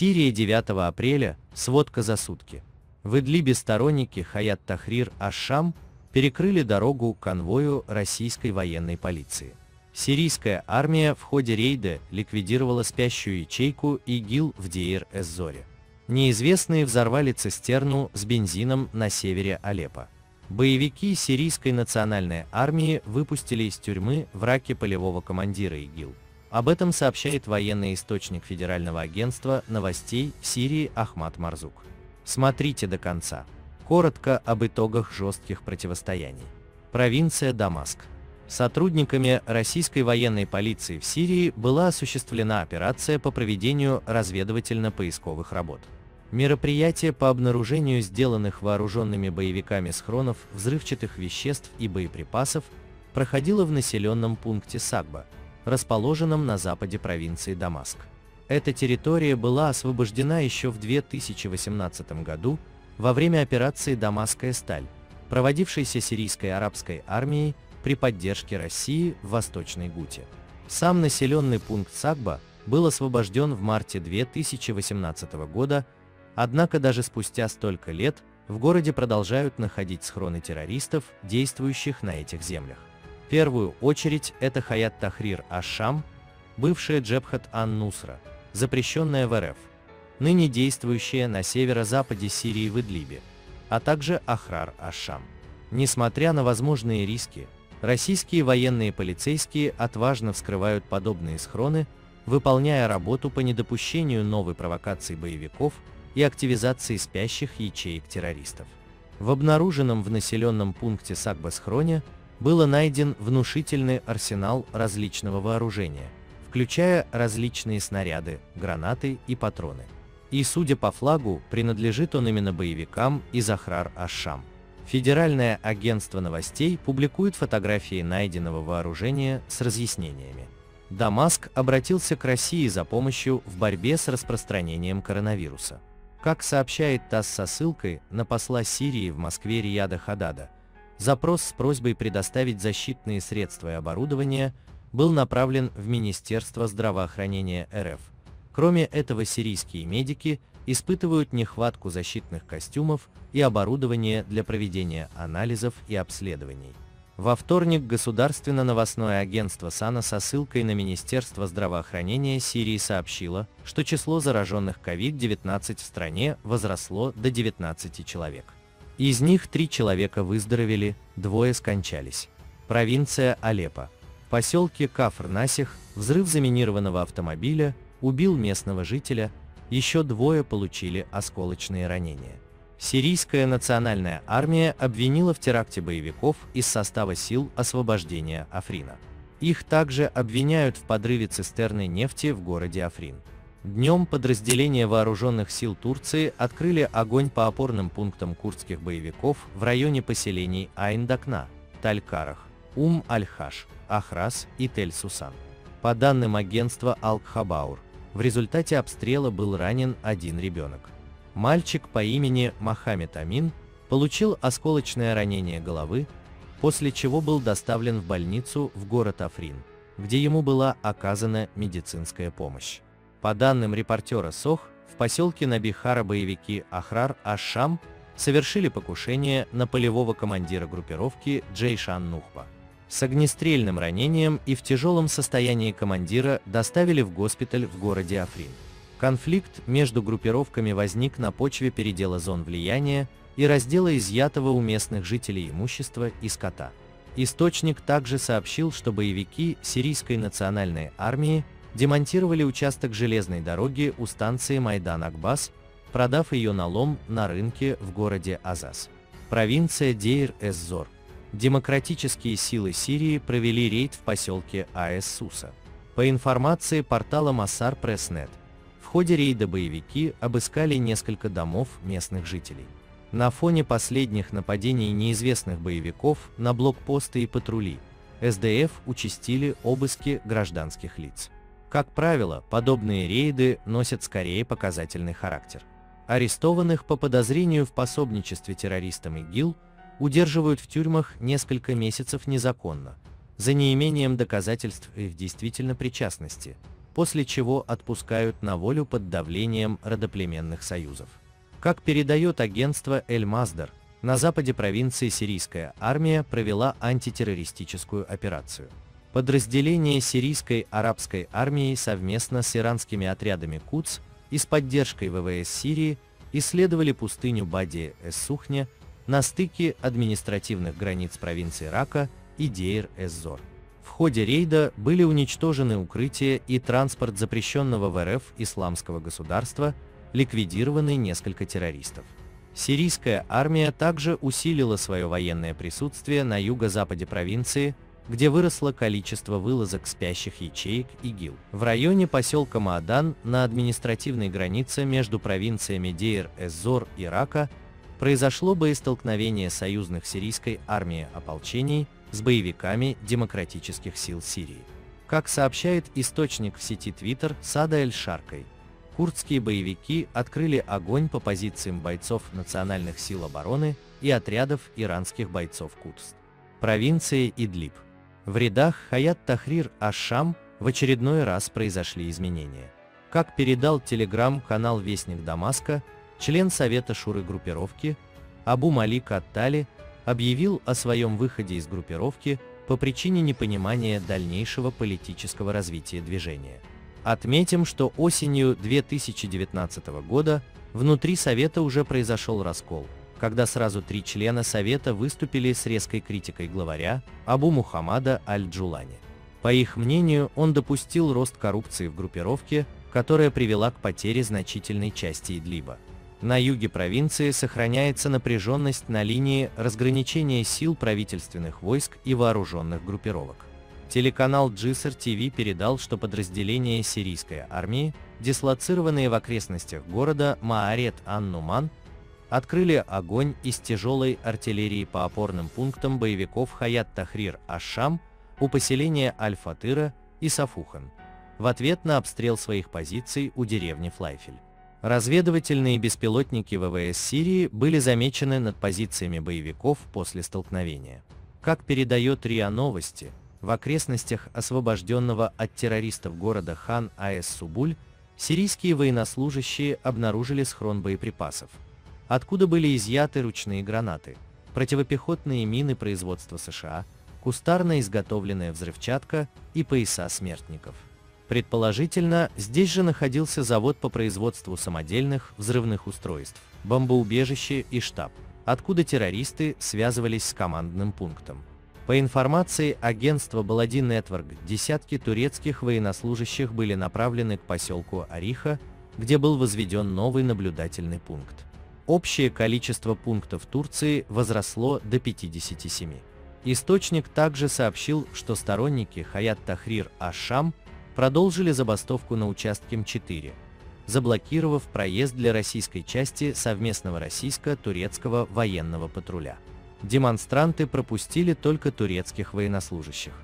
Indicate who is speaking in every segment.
Speaker 1: Сирия 9 апреля, сводка за сутки. В Идлибе сторонники Хаят Тахрир Аш-Шам перекрыли дорогу конвою российской военной полиции. Сирийская армия в ходе рейда ликвидировала спящую ячейку ИГИЛ в Дейр-эз-Зоре. Неизвестные взорвали цистерну с бензином на севере Алеппо. Боевики сирийской национальной армии выпустили из тюрьмы в раке полевого командира ИГИЛ. Об этом сообщает военный источник Федерального агентства новостей в Сирии Ахмад Марзук. Смотрите до конца. Коротко об итогах жестких противостояний. Провинция Дамаск. Сотрудниками российской военной полиции в Сирии была осуществлена операция по проведению разведывательно-поисковых работ. Мероприятие по обнаружению сделанных вооруженными боевиками схронов взрывчатых веществ и боеприпасов проходило в населенном пункте Сагба, расположенном на западе провинции Дамаск. Эта территория была освобождена еще в 2018 году во время операции «Дамасская сталь», проводившейся сирийской арабской армией при поддержке России в Восточной Гуте. Сам населенный пункт Сагба был освобожден в марте 2018 года, однако даже спустя столько лет в городе продолжают находить схроны террористов, действующих на этих землях. Первую очередь это Хаят Тахрир Аш-Шам, бывшая Джебхат Ан-Нусра, запрещенная в РФ, ныне действующая на северо-западе Сирии в Идлибе, а также Ахрар Аш-Шам. Несмотря на возможные риски, Российские военные полицейские отважно вскрывают подобные схроны, выполняя работу по недопущению новой провокации боевиков и активизации спящих ячеек террористов. В обнаруженном в населенном пункте Сакба-схроне было найден внушительный арсенал различного вооружения, включая различные снаряды, гранаты и патроны. И, судя по флагу, принадлежит он именно боевикам из Ахрар-Аш-Шам. Федеральное агентство новостей публикует фотографии найденного вооружения с разъяснениями. Дамаск обратился к России за помощью в борьбе с распространением коронавируса. Как сообщает ТАСС со ссылкой на посла Сирии в Москве Рияда Хадада, запрос с просьбой предоставить защитные средства и оборудование был направлен в Министерство здравоохранения РФ. Кроме этого сирийские медики испытывают нехватку защитных костюмов и оборудования для проведения анализов и обследований. Во вторник государственно-новостное агентство САНА со ссылкой на Министерство здравоохранения Сирии сообщило, что число зараженных COVID-19 в стране возросло до 19 человек. Из них три человека выздоровели, двое скончались. Провинция Алеппо. В поселке Кафр-Насих взрыв заминированного автомобиля убил местного жителя, еще двое получили осколочные ранения. Сирийская национальная армия обвинила в теракте боевиков из состава сил освобождения Африна. Их также обвиняют в подрыве цистерны нефти в городе Африн. Днем подразделения вооруженных сил Турции открыли огонь по опорным пунктам курдских боевиков в районе поселений Айндакна, Талькарах, Ум-Аль-Хаш, Ахрас и Тель-Сусан. По данным агентства Ал-Хабаур, в результате обстрела был ранен один ребенок. Мальчик по имени Мохаммед Амин получил осколочное ранение головы, после чего был доставлен в больницу в город Африн, где ему была оказана медицинская помощь. По данным репортера СОХ, в поселке Набихара боевики Ахрар Аш-Шам совершили покушение на полевого командира группировки Джейшан Нухба. С огнестрельным ранением и в тяжелом состоянии командира доставили в госпиталь в городе Африн. Конфликт между группировками возник на почве передела зон влияния и раздела изъятого у местных жителей имущества и скота. Источник также сообщил, что боевики сирийской национальной армии демонтировали участок железной дороги у станции Майдан-Акбас, продав ее на лом на рынке в городе Азаз. Провинция Дейр-эз-Зор. Демократические силы Сирии провели рейд в поселке Аэс-Суса. По информации портала Массар Пресснет, ходе рейда боевики обыскали несколько домов местных жителей. На фоне последних нападений неизвестных боевиков на блокпосты и патрули, СДФ участили обыски гражданских лиц. Как правило, подобные рейды носят скорее показательный характер. Арестованных по подозрению в пособничестве террористам ИГИЛ удерживают в тюрьмах несколько месяцев незаконно, за неимением доказательств их действительно причастности, после чего отпускают на волю под давлением родоплеменных союзов. Как передает агентство Эль-Маздер, на западе провинции сирийская армия провела антитеррористическую операцию. Подразделения сирийской арабской армии совместно с иранскими отрядами КУЦ и с поддержкой ВВС Сирии исследовали пустыню Бади-эс-Сухня на стыке административных границ провинции Рака и Дейр-эс-Зор. В ходе рейда были уничтожены укрытия и транспорт запрещенного в РФ исламского государства, ликвидированы несколько террористов. Сирийская армия также усилила свое военное присутствие на юго-западе провинции, где выросло количество вылазок спящих ячеек ИГИЛ. В районе поселка Маадан на административной границе между провинциями Дейр-эз-Зор и Рака произошло боестолкновение союзных сирийской армии ополчений с боевиками демократических сил Сирии. Как сообщает источник в сети Twitter Сада Эль-Шаркой, курдские боевики открыли огонь по позициям бойцов национальных сил обороны и отрядов иранских бойцов Кудс. Провинция Идлиб. В рядах Хаят Тахрир Аш-Шам в очередной раз произошли изменения. Как передал телеграм-канал Вестник Дамаска, член Совета Шуры группировки Абу Малик Аттали объявил о своем выходе из группировки по причине непонимания дальнейшего политического развития движения. Отметим, что осенью 2019 года внутри Совета уже произошел раскол, когда сразу три члена Совета выступили с резкой критикой главаря Абу Мухаммада Аль-Джулани. По их мнению, он допустил рост коррупции в группировке, которая привела к потере значительной части Идлиба. На юге провинции сохраняется напряженность на линии разграничения сил правительственных войск и вооруженных группировок. Телеканал GSR TV передал, что подразделения сирийской армии, дислоцированные в окрестностях города Маарет-ан-Нуман, открыли огонь из тяжелой артиллерии по опорным пунктам боевиков Хаят Тахрир Аш-Шам у поселения Аль-Фатыра и Сафухан, в ответ на обстрел своих позиций у деревни Флайфель. Разведывательные беспилотники ВВС Сирии были замечены над позициями боевиков после столкновения. Как передает РИА Новости, в окрестностях освобожденного от террористов города Хан Аэс-Субуль сирийские военнослужащие обнаружили схрон боеприпасов, откуда были изъяты ручные гранаты, противопехотные мины производства США, кустарно изготовленная взрывчатка и пояса смертников. Предположительно, здесь же находился завод по производству самодельных взрывных устройств, бомбоубежище и штаб, откуда террористы связывались с командным пунктом. По информации агентства Баладин Нетворк, десятки турецких военнослужащих были направлены к поселку Ариха, где был возведен новый наблюдательный пункт. Общее количество пунктов Турции возросло до 57. Источник также сообщил, что сторонники Хаят Тахрир Ашам продолжили забастовку на участке М4, заблокировав проезд для российской части совместного российско-турецкого военного патруля. Демонстранты пропустили только турецких военнослужащих.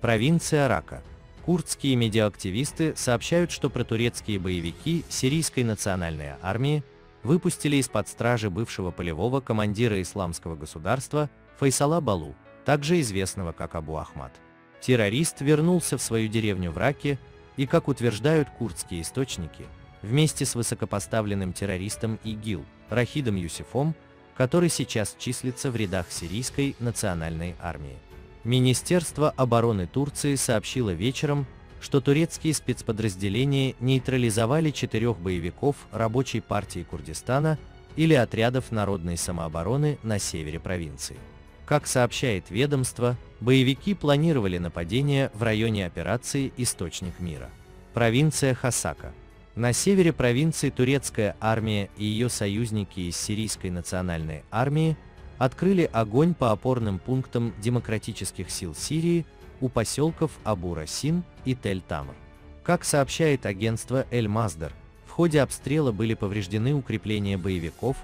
Speaker 1: Провинция Рака. Курдские медиаактивисты сообщают, что протурецкие боевики Сирийской национальной армии выпустили из-под стражи бывшего полевого командира исламского государства Файсала Балу, также известного как Абу Ахмад. Террорист вернулся в свою деревню в Раке и, как утверждают курдские источники, вместе с высокопоставленным террористом ИГИЛ Рахидом Юсифом, который сейчас числится в рядах сирийской национальной армии. Министерство обороны Турции сообщило вечером, что турецкие спецподразделения нейтрализовали четырех боевиков рабочей партии Курдистана или отрядов народной самообороны на севере провинции. Как сообщает ведомство, боевики планировали нападение в районе операции «Источник мира». Провинция Хасака. На севере провинции турецкая армия и ее союзники из сирийской национальной армии открыли огонь по опорным пунктам демократических сил Сирии у поселков Абу-Расин и Тель-Тамр. Как сообщает агентство Эль-Маздер, в ходе обстрела были повреждены укрепления боевиков,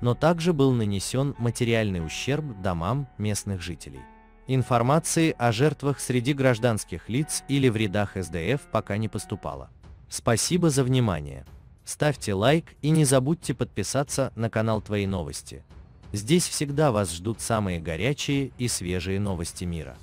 Speaker 1: но также был нанесен материальный ущерб домам местных жителей. Информации о жертвах среди гражданских лиц или в рядах СДФ пока не поступало. Спасибо за внимание. Ставьте лайк и не забудьте подписаться на канал Твои новости. Здесь всегда вас ждут самые горячие и свежие новости мира.